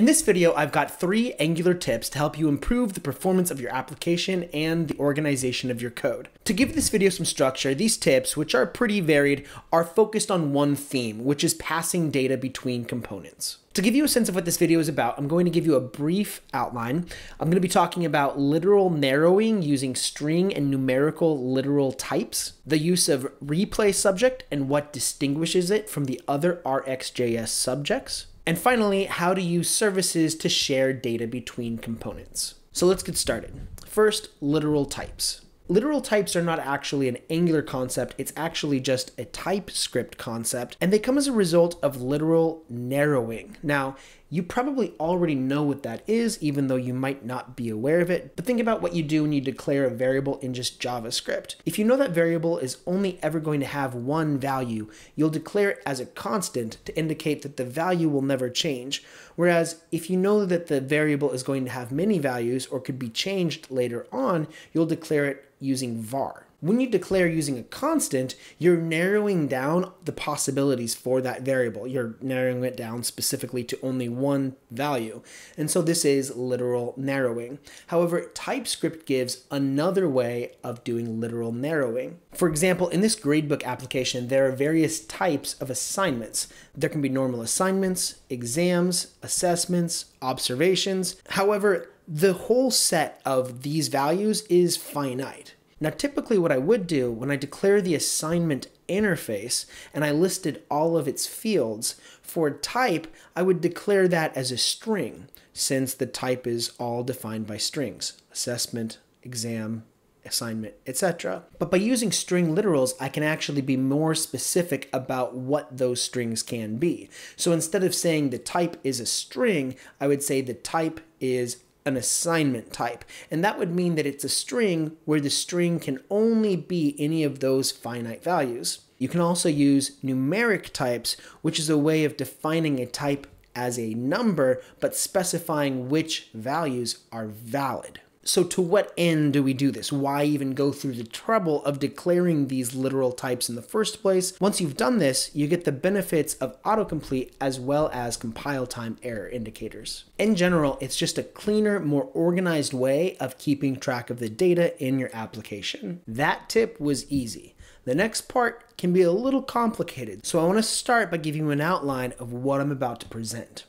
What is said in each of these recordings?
In this video, I've got three Angular tips to help you improve the performance of your application and the organization of your code. To give this video some structure, these tips, which are pretty varied, are focused on one theme, which is passing data between components. To give you a sense of what this video is about, I'm going to give you a brief outline. I'm going to be talking about literal narrowing using string and numerical literal types, the use of replay subject and what distinguishes it from the other RxJS subjects, and finally, how to use services to share data between components. So let's get started. First, literal types. Literal types are not actually an Angular concept, it's actually just a TypeScript concept, and they come as a result of literal narrowing. Now, you probably already know what that is, even though you might not be aware of it. But think about what you do when you declare a variable in just JavaScript. If you know that variable is only ever going to have one value, you'll declare it as a constant to indicate that the value will never change. Whereas if you know that the variable is going to have many values or could be changed later on, you'll declare it using var. When you declare using a constant, you're narrowing down the possibilities for that variable. You're narrowing it down specifically to only one value. And so this is literal narrowing. However, TypeScript gives another way of doing literal narrowing. For example, in this gradebook application, there are various types of assignments. There can be normal assignments, exams, assessments, observations. However, the whole set of these values is finite. Now, typically what I would do when I declare the assignment interface and I listed all of its fields, for type, I would declare that as a string, since the type is all defined by strings, assessment, exam, assignment, etc. But by using string literals, I can actually be more specific about what those strings can be. So instead of saying the type is a string, I would say the type is an assignment type. And that would mean that it's a string where the string can only be any of those finite values. You can also use numeric types, which is a way of defining a type as a number, but specifying which values are valid. So to what end do we do this? Why even go through the trouble of declaring these literal types in the first place? Once you've done this, you get the benefits of autocomplete as well as compile time error indicators. In general, it's just a cleaner, more organized way of keeping track of the data in your application. That tip was easy. The next part can be a little complicated, so I want to start by giving you an outline of what I'm about to present.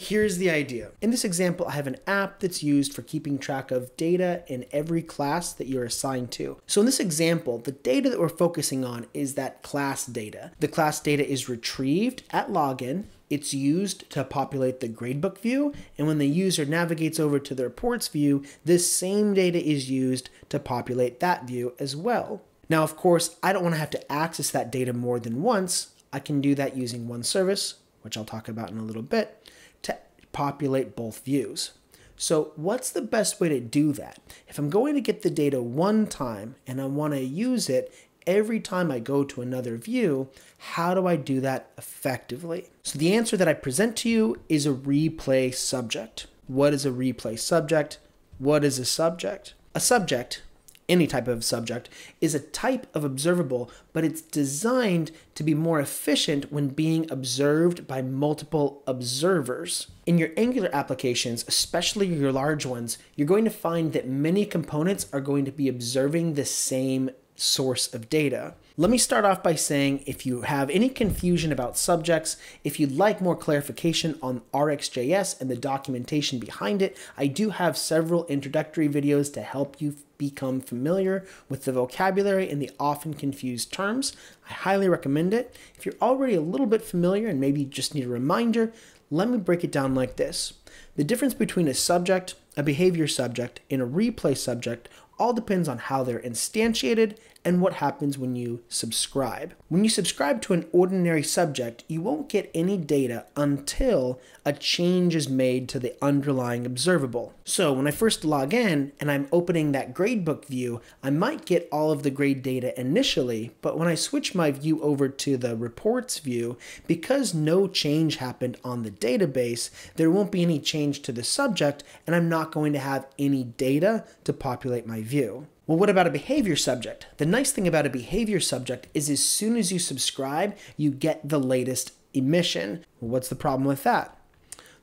Here's the idea. In this example, I have an app that's used for keeping track of data in every class that you're assigned to. So in this example, the data that we're focusing on is that class data. The class data is retrieved at login, it's used to populate the gradebook view, and when the user navigates over to the reports view, this same data is used to populate that view as well. Now, of course, I don't want to have to access that data more than once. I can do that using one service, which I'll talk about in a little bit populate both views. So what's the best way to do that? If I'm going to get the data one time and I want to use it every time I go to another view, how do I do that effectively? So the answer that I present to you is a replay subject. What is a replay subject? What is a subject? A subject any type of subject, is a type of observable, but it's designed to be more efficient when being observed by multiple observers. In your Angular applications, especially your large ones, you're going to find that many components are going to be observing the same source of data. Let me start off by saying if you have any confusion about subjects, if you'd like more clarification on RxJS and the documentation behind it, I do have several introductory videos to help you become familiar with the vocabulary and the often confused terms. I highly recommend it. If you're already a little bit familiar and maybe just need a reminder, let me break it down like this. The difference between a subject, a behavior subject, and a replay subject all depends on how they're instantiated and what happens when you subscribe. When you subscribe to an ordinary subject, you won't get any data until a change is made to the underlying observable. So when I first log in and I'm opening that gradebook view, I might get all of the grade data initially, but when I switch my view over to the reports view, because no change happened on the database, there won't be any change to the subject and I'm not going to have any data to populate my view. Well, what about a behavior subject? The nice thing about a behavior subject is as soon as you subscribe, you get the latest emission. Well, what's the problem with that?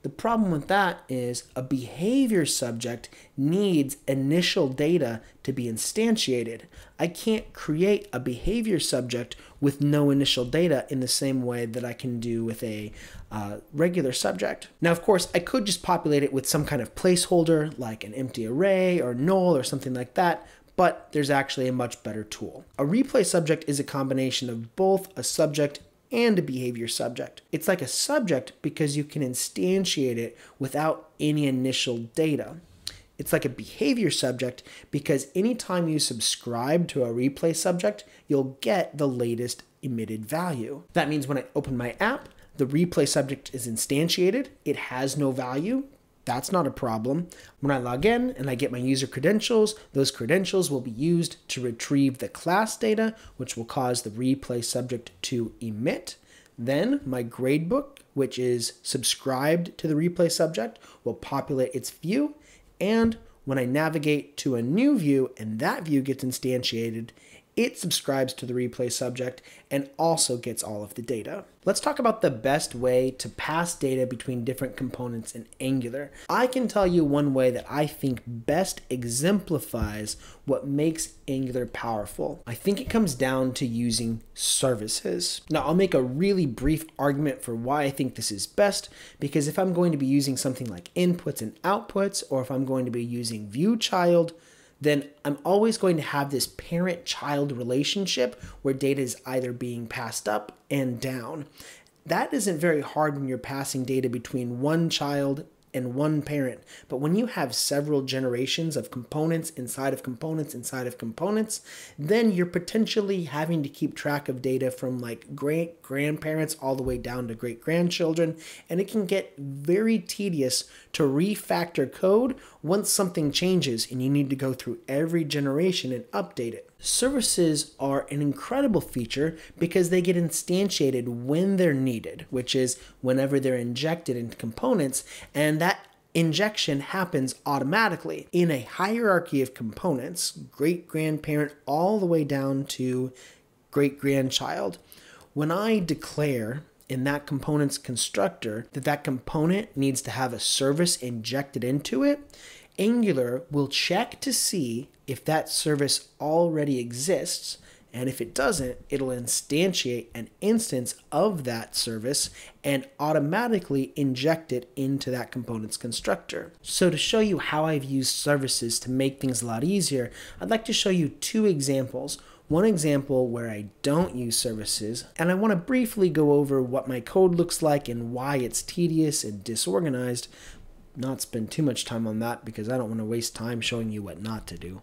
The problem with that is a behavior subject needs initial data to be instantiated. I can't create a behavior subject with no initial data in the same way that I can do with a uh, regular subject. Now, of course, I could just populate it with some kind of placeholder like an empty array or null or something like that, but there's actually a much better tool. A replay subject is a combination of both a subject and a behavior subject. It's like a subject because you can instantiate it without any initial data. It's like a behavior subject because anytime you subscribe to a replay subject, you'll get the latest emitted value. That means when I open my app, the replay subject is instantiated, it has no value, that's not a problem. When I log in and I get my user credentials, those credentials will be used to retrieve the class data, which will cause the replay subject to emit. Then my gradebook, which is subscribed to the replay subject, will populate its view. And when I navigate to a new view and that view gets instantiated, it subscribes to the replay subject and also gets all of the data. Let's talk about the best way to pass data between different components in Angular. I can tell you one way that I think best exemplifies what makes Angular powerful. I think it comes down to using services. Now, I'll make a really brief argument for why I think this is best, because if I'm going to be using something like inputs and outputs, or if I'm going to be using view child, then I'm always going to have this parent child relationship where data is either being passed up and down. That isn't very hard when you're passing data between one child and one parent. But when you have several generations of components inside of components inside of components, then you're potentially having to keep track of data from like great grandparents all the way down to great grandchildren. And it can get very tedious to refactor code once something changes and you need to go through every generation and update it. Services are an incredible feature because they get instantiated when they're needed, which is whenever they're injected into components, and that injection happens automatically in a hierarchy of components, great grandparent all the way down to great grandchild. When I declare in that component's constructor that that component needs to have a service injected into it, Angular will check to see if that service already exists. And if it doesn't, it'll instantiate an instance of that service and automatically inject it into that component's constructor. So to show you how I've used services to make things a lot easier, I'd like to show you two examples. One example where I don't use services, and I want to briefly go over what my code looks like and why it's tedious and disorganized, not spend too much time on that because I don't want to waste time showing you what not to do.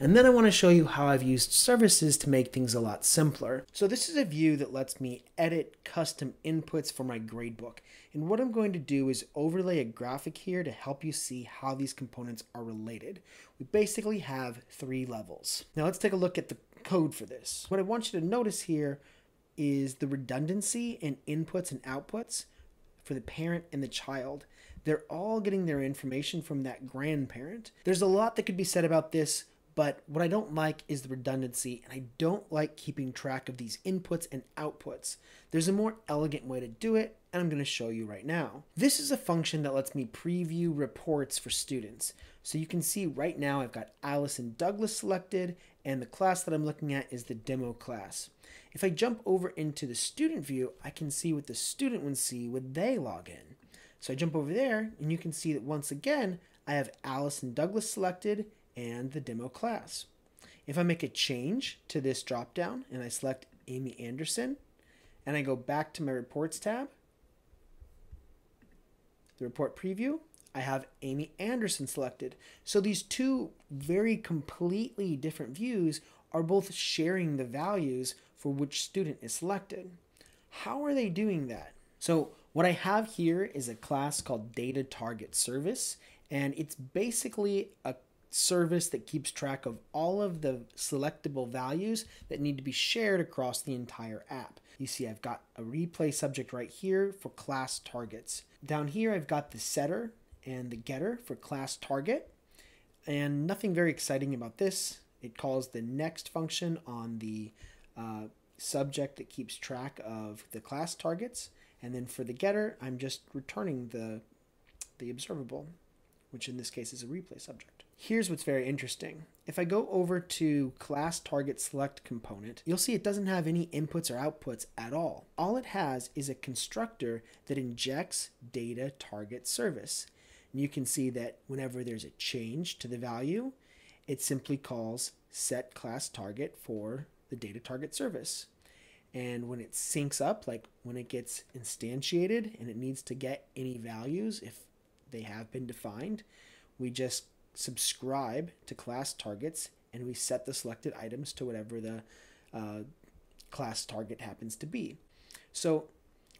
And then I want to show you how I've used services to make things a lot simpler. So this is a view that lets me edit custom inputs for my gradebook. And what I'm going to do is overlay a graphic here to help you see how these components are related. We basically have three levels. Now let's take a look at the code for this. What I want you to notice here is the redundancy in inputs and outputs for the parent and the child. They're all getting their information from that grandparent. There's a lot that could be said about this, but what I don't like is the redundancy, and I don't like keeping track of these inputs and outputs. There's a more elegant way to do it, and I'm going to show you right now. This is a function that lets me preview reports for students. So you can see right now I've got Alice and Douglas selected, and the class that I'm looking at is the demo class. If I jump over into the student view, I can see what the student would see when they log in. So I jump over there and you can see that once again, I have Alice and Douglas selected and the demo class. If I make a change to this dropdown and I select Amy Anderson and I go back to my reports tab, the report preview, I have Amy Anderson selected. So these two very completely different views are both sharing the values for which student is selected. How are they doing that? So what I have here is a class called Data Target Service, and it's basically a service that keeps track of all of the selectable values that need to be shared across the entire app. You see I've got a replay subject right here for class targets. Down here I've got the setter and the getter for class target. And nothing very exciting about this. It calls the next function on the uh, subject that keeps track of the class targets. And then for the getter, I'm just returning the the observable, which in this case is a replay subject. Here's what's very interesting. If I go over to class target select component, you'll see it doesn't have any inputs or outputs at all. All it has is a constructor that injects data target service. And you can see that whenever there's a change to the value, it simply calls set class target for the data target service. And when it syncs up, like when it gets instantiated and it needs to get any values, if they have been defined, we just subscribe to class targets and we set the selected items to whatever the uh, class target happens to be. So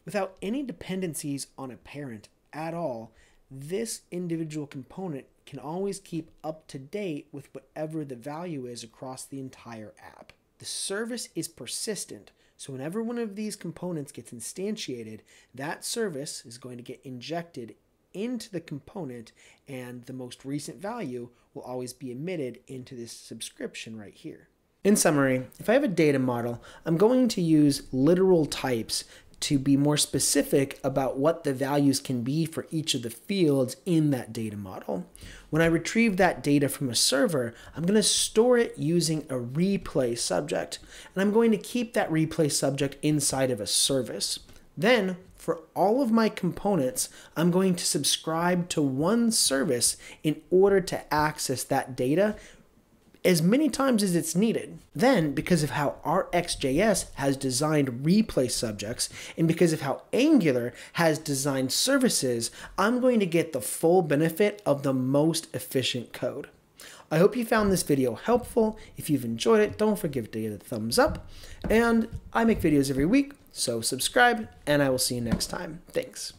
without any dependencies on a parent at all, this individual component can always keep up to date with whatever the value is across the entire app. The service is persistent, so whenever one of these components gets instantiated, that service is going to get injected into the component and the most recent value will always be emitted into this subscription right here. In summary, if I have a data model, I'm going to use literal types to be more specific about what the values can be for each of the fields in that data model. When I retrieve that data from a server, I'm going to store it using a replay subject, and I'm going to keep that replay subject inside of a service. Then, for all of my components, I'm going to subscribe to one service in order to access that data as many times as it's needed. Then, because of how RxJS has designed replay subjects, and because of how Angular has designed services, I'm going to get the full benefit of the most efficient code. I hope you found this video helpful. If you've enjoyed it, don't forget to give it a thumbs up. And I make videos every week, so subscribe, and I will see you next time. Thanks.